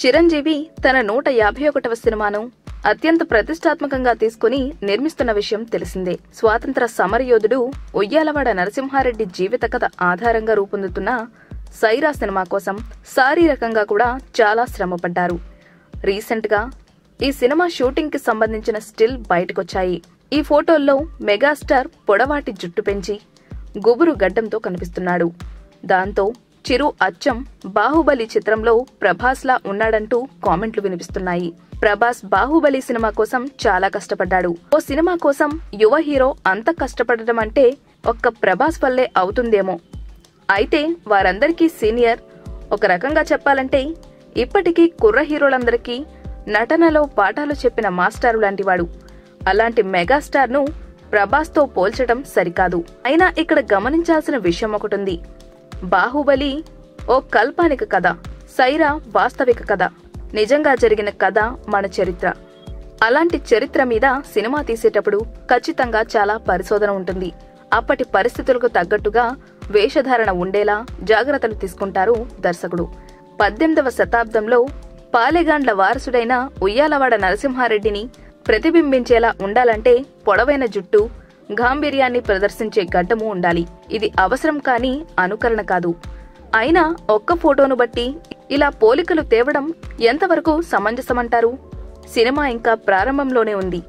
చిరంజీవి తన నూట యాభై ఒకటవ సినిమాను అత్యంత ప్రతిష్టాత్మకంగా తీసుకుని నిర్మిస్తున్న విషయం తెలిసిందే. స్వాతంత్ర సమరయోధుడు ఉయ్యాలవాడ నరసింహారెడ్డి జీవిత కథ ఆధారంగా రూపొందుతున్న సైరా సినిమా కోసం శారీరకంగా కూడా చాలా శ్రమపడ్డారు. రీసెంట్గా ఈ సినిమా షూటింగ్కి సంబంధించిన స్టిల్ బయటకొచ్చాయి. ఈ ఫోటోల్లో మెగాస్టార్ పొడవాటి జుట్టు పెంచి గుబురు గడ్డంతో కనిపిస్తున్నాడు. దాంతో చిరు అచ్చం బాహుబలి చిత్రంలో ప్రభాస్లా ఉన్నాడంటూ కామెంట్లు వినిపిస్తున్నాయి. ప్రభాస్ బాహుబలి సినిమా కోసం చాలా కష్టపడ్డాడు. ఓ సినిమా కోసం యువ హీరో అంత కష్టపడటం అంటే ఒక్క ప్రభాస్ వల్లే అవుతుందేమో. అయితే వారందరికీ సీనియర్. ఒక రకంగా చెప్పాలంటే ఇప్పటికీ కుర్ర హీరోలందరికీ నటనలో పాఠాలు చెప్పిన మాస్టారు లాంటివాడు. అలాంటి మెగాస్టార్ను ప్రభాస్తో పోల్చడం సరికాదు. అయినా ఇక్కడ గమనించాల్సిన విషయం ఒకటుంది బాహుబలి ఓ కల్పానిక కథ సైరా వాస్తవిక కథ నిజంగా జరిగిన కథ మన చరిత్ర. అలాంటి చరిత్ర మీద సినిమా తీసేటప్పుడు ఖచ్చితంగా చాలా పరిశోధన ఉంటుంది. అప్పటి పరిస్థితులకు తగ్గట్టుగా వేషధారణ ఉండేలా జాగ్రత్తలు తీసుకుంటారు దర్శకుడు. పద్దెనిమిదవ శతాబ్దంలో పాలెగాండ్ల వారసుడైన ఉయ్యాలవాడ నరసింహారెడ్డిని ప్రతిబింబించేలా ఉండాలంటే పొడవైన జుట్టు గాంభీర్యాన్ని ప్రదర్శించే గడ్డము ఉండాలి. ఇది అవసరం కాని అనుకరణ కాదు. అయినా ఒక్క ఫోటోను బట్టి ఇలా పోలికలు తేవడం ఎంతవరకు సమంజసమంటారు? సినిమా ఇంకా ప్రారంభంలోనే ఉంది.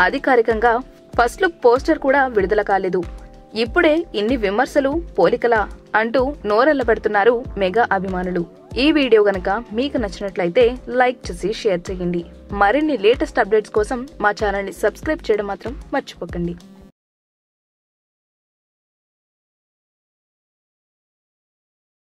అధికారికంగా ఫస్ట్ లుక్ పోస్టర్ కూడా విడుదల కాలేదు. ఇప్పుడే ఇన్ని విమర్శలు పోలికలా అంటూ నోరెళ్ళబెడుతున్నారు మెగా అభిమానులు. ఈ వీడియో గనక మీకు నచ్చినట్లయితే లైక్ చేసి షేర్ చేయండి. మరిన్ని లేటెస్ట్ అప్డేట్స్ కోసం మా ఛానల్ని సబ్స్క్రైబ్ చేయడం మాత్రం మర్చిపోకండి.